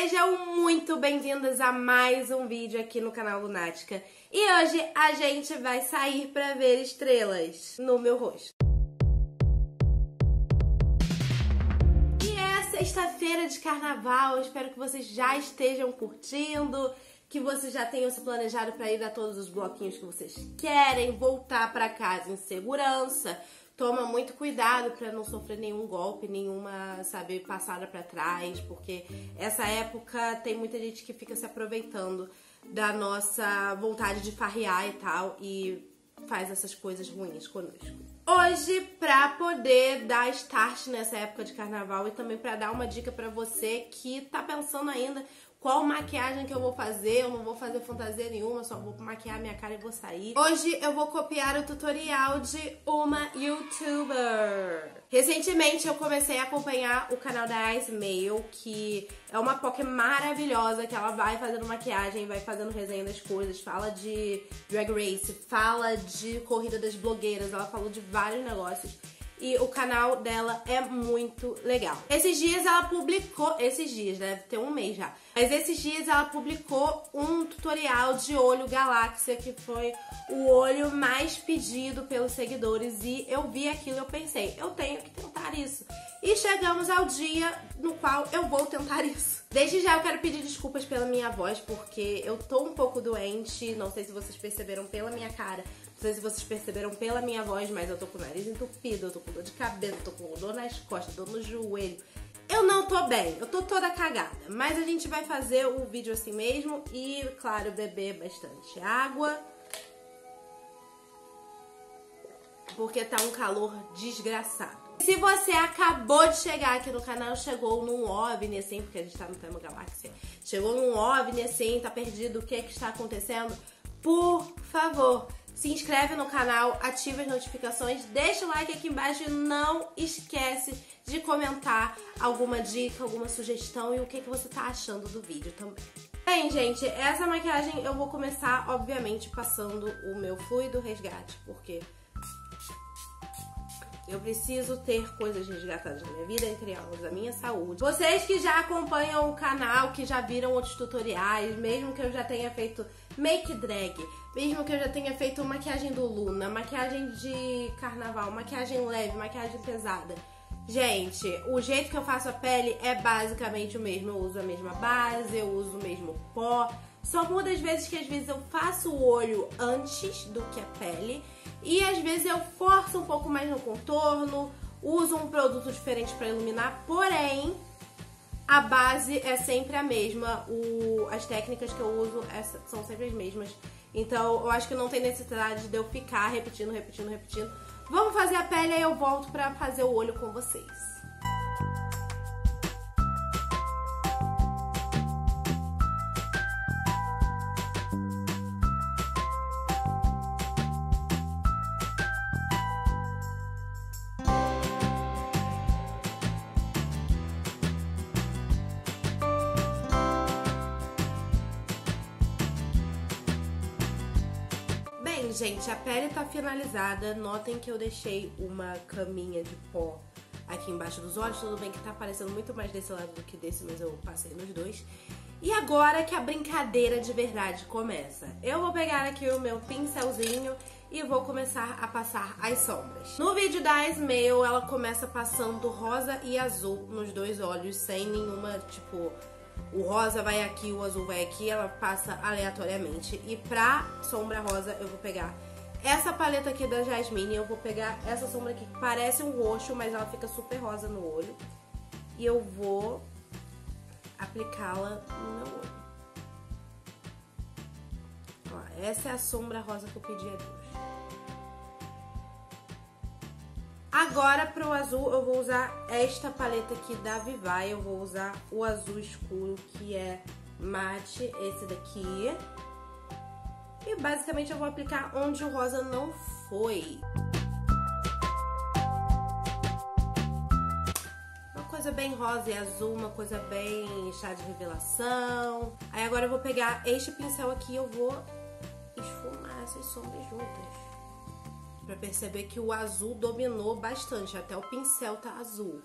Sejam muito bem-vindas a mais um vídeo aqui no canal Lunática. E hoje a gente vai sair pra ver estrelas no meu rosto. E é sexta-feira de carnaval, espero que vocês já estejam curtindo, que vocês já tenham se planejado para ir a todos os bloquinhos que vocês querem, voltar para casa em segurança toma muito cuidado para não sofrer nenhum golpe, nenhuma, sabe, passada para trás, porque essa época tem muita gente que fica se aproveitando da nossa vontade de farrear e tal e faz essas coisas ruins conosco. Hoje, para poder dar start nessa época de carnaval e também para dar uma dica para você que tá pensando ainda qual maquiagem que eu vou fazer, eu não vou fazer fantasia nenhuma, só vou maquiar minha cara e vou sair. Hoje eu vou copiar o tutorial de uma youtuber. Recentemente eu comecei a acompanhar o canal da Ice Mail, que é uma POC maravilhosa, que ela vai fazendo maquiagem, vai fazendo resenha das coisas, fala de drag race, fala de corrida das blogueiras, ela falou de vários negócios e o canal dela é muito legal. Esses dias ela publicou, esses dias, deve ter um mês já, mas esses dias ela publicou um tutorial de olho galáxia que foi o olho mais pedido pelos seguidores e eu vi aquilo e eu pensei, eu tenho que tentar isso. E chegamos ao dia no qual eu vou tentar isso. Desde já eu quero pedir desculpas pela minha voz, porque eu tô um pouco doente, não sei se vocês perceberam pela minha cara, não sei se vocês perceberam pela minha voz, mas eu tô com o nariz entupido, eu tô com dor de cabelo, tô com dor nas costas, dor no joelho. Eu não tô bem, eu tô toda cagada, mas a gente vai fazer o vídeo assim mesmo e, claro, beber bastante água. Porque tá um calor desgraçado. Se você acabou de chegar aqui no canal, chegou num OVNI assim, porque a gente tá no tema galáxia, chegou num OVNI assim, tá perdido, o que é que está acontecendo? Por favor, se inscreve no canal, ativa as notificações, deixa o like aqui embaixo e não esquece de comentar alguma dica, alguma sugestão e o que, que você tá achando do vídeo também. Bem, gente, essa maquiagem eu vou começar, obviamente, passando o meu fluido resgate, porque eu preciso ter coisas resgatadas na minha vida, entre elas a minha saúde. Vocês que já acompanham o canal, que já viram outros tutoriais, mesmo que eu já tenha feito make drag, mesmo que eu já tenha feito maquiagem do Luna, maquiagem de carnaval, maquiagem leve, maquiagem pesada. Gente, o jeito que eu faço a pele é basicamente o mesmo. Eu uso a mesma base, eu uso o mesmo pó. Só muda as vezes que às vezes eu faço o olho antes do que a pele. E às vezes eu forço um pouco mais no contorno, uso um produto diferente para iluminar, porém a base é sempre a mesma, o, as técnicas que eu uso é, são sempre as mesmas. Então eu acho que não tem necessidade de eu ficar repetindo, repetindo, repetindo. Vamos fazer a pele e eu volto pra fazer o olho com vocês. Gente, a pele tá finalizada. Notem que eu deixei uma caminha de pó aqui embaixo dos olhos. Tudo bem que tá aparecendo muito mais desse lado do que desse, mas eu passei nos dois. E agora que a brincadeira de verdade começa. Eu vou pegar aqui o meu pincelzinho e vou começar a passar as sombras. No vídeo da Ismael, ela começa passando rosa e azul nos dois olhos, sem nenhuma, tipo, o rosa vai aqui, o azul vai aqui, ela passa aleatoriamente. E pra sombra rosa eu vou pegar essa paleta aqui da Jasmine, eu vou pegar essa sombra aqui que parece um roxo, mas ela fica super rosa no olho. E eu vou aplicá-la no meu olho. Ó, essa é a sombra rosa que eu pedi a Agora para o azul eu vou usar esta paleta aqui da Vivai. Eu vou usar o azul escuro que é mate, esse daqui. E basicamente eu vou aplicar onde o rosa não foi. Uma coisa bem rosa e azul, uma coisa bem chá de revelação. Aí agora eu vou pegar este pincel aqui e eu vou esfumar essas sombras juntas para perceber que o azul dominou bastante, até o pincel tá azul.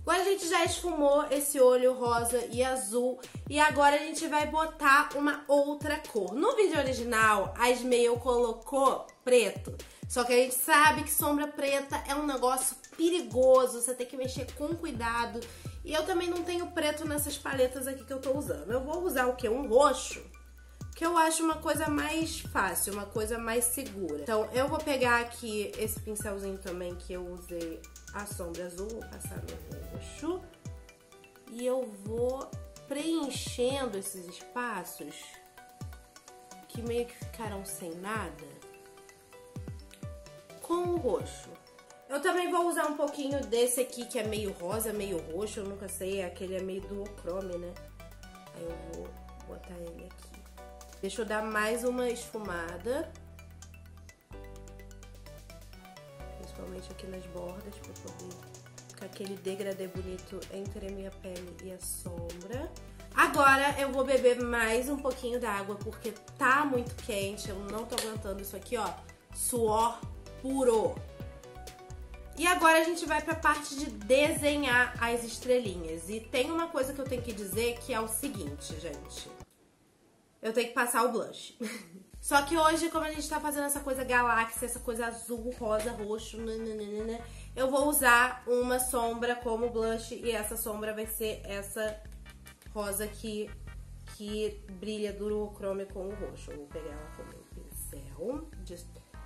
Agora a gente já esfumou esse olho rosa e azul e agora a gente vai botar uma outra cor. No vídeo original, a Ismael colocou preto, só que a gente sabe que sombra preta é um negócio perigoso, você tem que mexer com cuidado. E eu também não tenho preto nessas paletas aqui que eu tô usando. Eu vou usar o que? Um roxo, que eu acho uma coisa mais fácil, uma coisa mais segura. Então eu vou pegar aqui esse pincelzinho também que eu usei a sombra azul, vou passar no roxo. E eu vou preenchendo esses espaços que meio que ficaram sem nada com o roxo. Eu também vou usar um pouquinho desse aqui que é meio rosa, meio roxo, eu nunca sei, aquele é meio duochrome, né? Aí eu vou botar ele aqui. Deixa eu dar mais uma esfumada. principalmente aqui nas bordas, para poder ficar aquele degradê bonito entre a minha pele e a sombra. Agora eu vou beber mais um pouquinho d'água, porque tá muito quente, eu não tô aguentando isso aqui, ó, suor puro. E agora a gente vai pra parte de desenhar as estrelinhas. E tem uma coisa que eu tenho que dizer que é o seguinte, gente. Eu tenho que passar o blush. Só que hoje, como a gente tá fazendo essa coisa galáxia, essa coisa azul, rosa, roxo, nananana, eu vou usar uma sombra como blush e essa sombra vai ser essa rosa aqui que brilha duochrome com o roxo. Eu vou pegar ela com o pincel de,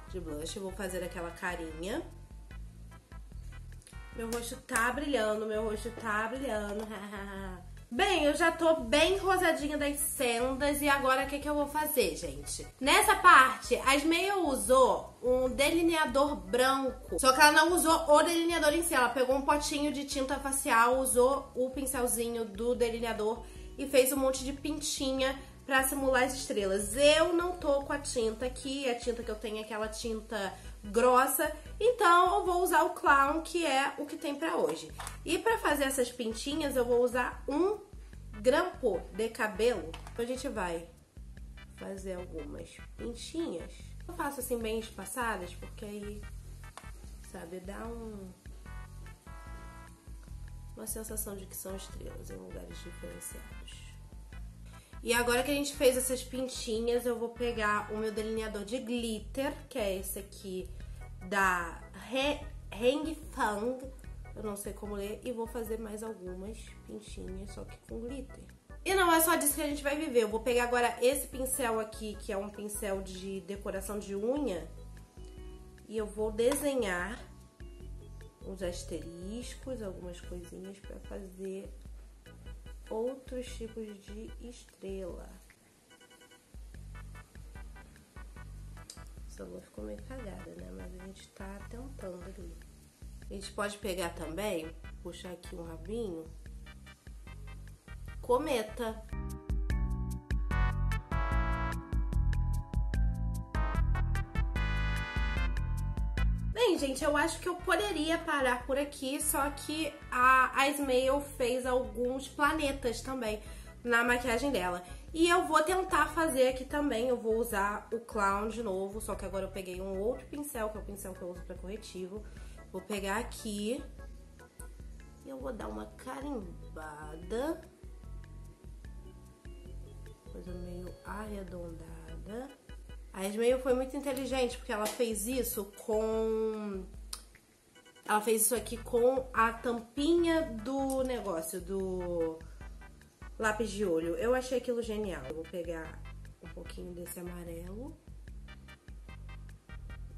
de blush, vou fazer aquela carinha. Meu rosto tá brilhando, meu rosto tá brilhando, Bem, eu já tô bem rosadinha das sendas e agora o que, que eu vou fazer, gente? Nessa parte, a Asmeia usou um delineador branco, só que ela não usou o delineador em si, ela pegou um potinho de tinta facial, usou o pincelzinho do delineador e fez um monte de pintinha pra simular as estrelas. Eu não tô com a tinta aqui, a tinta que eu tenho é aquela tinta grossa, então eu vou usar o clown, que é o que tem pra hoje. E pra fazer essas pintinhas, eu vou usar um grampo de cabelo. Então a gente vai fazer algumas pintinhas. Eu faço assim bem espaçadas, porque aí, sabe, dá um... Uma sensação de que são estrelas em lugares diferenciados. E agora que a gente fez essas pintinhas, eu vou pegar o meu delineador de glitter, que é esse aqui da Hang Fang, eu não sei como ler, e vou fazer mais algumas pintinhas, só que com glitter. E não é só disso que a gente vai viver, eu vou pegar agora esse pincel aqui, que é um pincel de decoração de unha, e eu vou desenhar uns asteriscos, algumas coisinhas pra fazer outros tipos de estrela. Essa lua ficou meio cagada, né? Mas a gente tá tentando ali. A gente pode pegar também, puxar aqui um rabinho, cometa. Gente, eu acho que eu poderia parar por aqui, só que a, a Ismael fez alguns planetas também na maquiagem dela. E eu vou tentar fazer aqui também, eu vou usar o clown de novo, só que agora eu peguei um outro pincel, que é o pincel que eu uso pra corretivo. Vou pegar aqui e eu vou dar uma carimbada. Coisa meio arredondada. A Esmeio foi muito inteligente, porque ela fez isso com... Ela fez isso aqui com a tampinha do negócio, do lápis de olho. Eu achei aquilo genial. Eu vou pegar um pouquinho desse amarelo.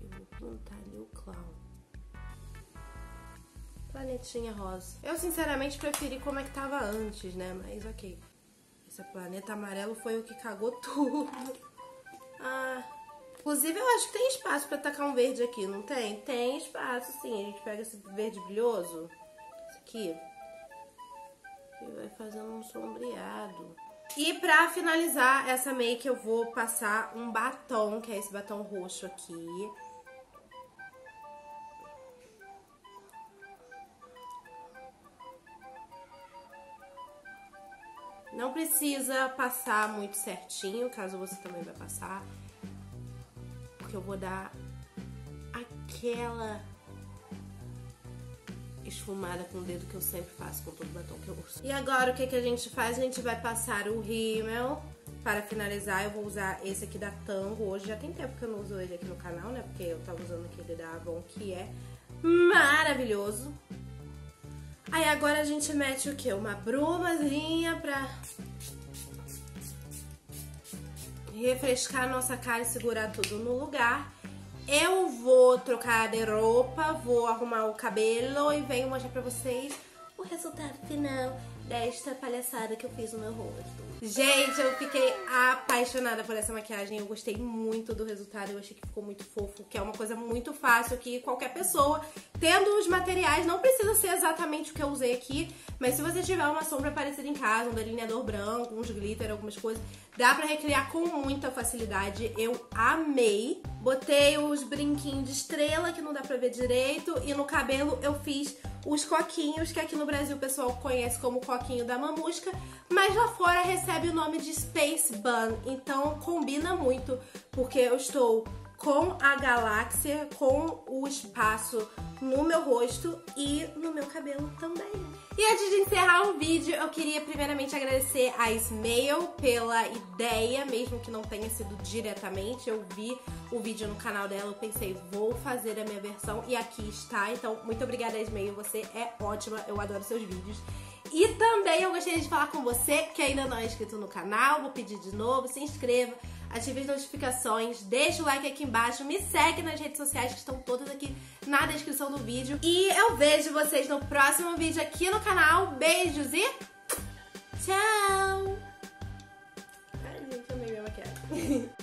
E vou pintar ali o clown. Planetinha rosa. Eu, sinceramente, preferi como é que tava antes, né? Mas, ok. Esse planeta amarelo foi o que cagou tudo. Ah, inclusive, eu acho que tem espaço pra tacar um verde aqui, não tem? Tem espaço, sim. A gente pega esse verde brilhoso. Esse aqui. E vai fazendo um sombreado. E pra finalizar essa make, eu vou passar um batom, que é esse batom roxo aqui. Não precisa passar muito certinho, caso você também vai passar. Porque eu vou dar aquela esfumada com o dedo que eu sempre faço com todo batom que eu uso. E agora o que, que a gente faz? A gente vai passar o rímel para finalizar. Eu vou usar esse aqui da Tango hoje. Já tem tempo que eu não uso ele aqui no canal, né? Porque eu tava usando aquele da Avon que é maravilhoso. Aí agora a gente mete o que? Uma brumazinha pra refrescar a nossa cara e segurar tudo no lugar. Eu vou trocar de roupa, vou arrumar o cabelo e venho mostrar pra vocês o resultado final desta palhaçada que eu fiz no meu rosto. Gente, eu fiquei apaixonada por essa maquiagem. Eu gostei muito do resultado. Eu achei que ficou muito fofo, que é uma coisa muito fácil que qualquer pessoa, tendo os materiais, não precisa ser exatamente o que eu usei aqui, mas se você tiver uma sombra parecida em casa, um delineador branco, uns glitter, algumas coisas, dá pra recriar com muita facilidade. Eu amei. Botei os brinquinhos de estrela, que não dá pra ver direito, e no cabelo eu fiz os coquinhos, que aqui no Brasil o pessoal conhece como coquinho da mamusca, mas lá fora recebe o nome de Space Bun, então combina muito, porque eu estou com a galáxia, com o espaço no meu rosto e no meu cabelo também. E antes de encerrar o vídeo, eu queria primeiramente agradecer a Ismail pela ideia, mesmo que não tenha sido diretamente. Eu vi o vídeo no canal dela, eu pensei, vou fazer a minha versão e aqui está. Então, muito obrigada, Ismail, você é ótima, eu adoro seus vídeos. E também eu gostaria de falar com você que ainda não é inscrito no canal, vou pedir de novo, se inscreva ative as notificações, deixa o like aqui embaixo, me segue nas redes sociais que estão todas aqui na descrição do vídeo. E eu vejo vocês no próximo vídeo aqui no canal. Beijos e tchau! Ai, gente, amei minha maquiagem.